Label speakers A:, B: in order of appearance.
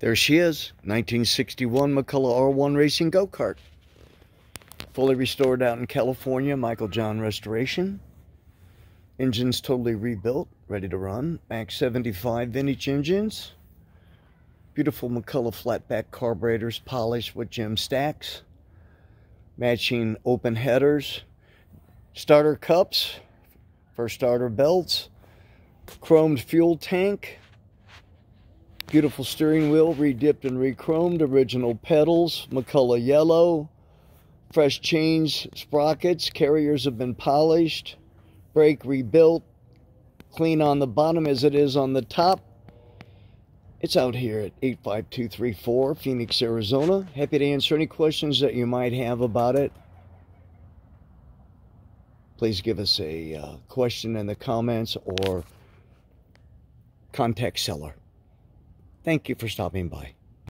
A: There she is, 1961 McCulloch R1 Racing Go-Kart. Fully restored out in California, Michael John Restoration. Engines totally rebuilt, ready to run. Max 75 vintage engines. Beautiful McCulloch flatback carburetors polished with gem stacks. Matching open headers. Starter cups for starter belts. Chromed fuel tank. Beautiful steering wheel, redipped and rechromed. Original pedals, McCulloch yellow. Fresh chains, sprockets. Carriers have been polished. Brake rebuilt. Clean on the bottom as it is on the top. It's out here at 85234 Phoenix, Arizona. Happy to answer any questions that you might have about it. Please give us a uh, question in the comments or contact seller. Thank you for stopping by.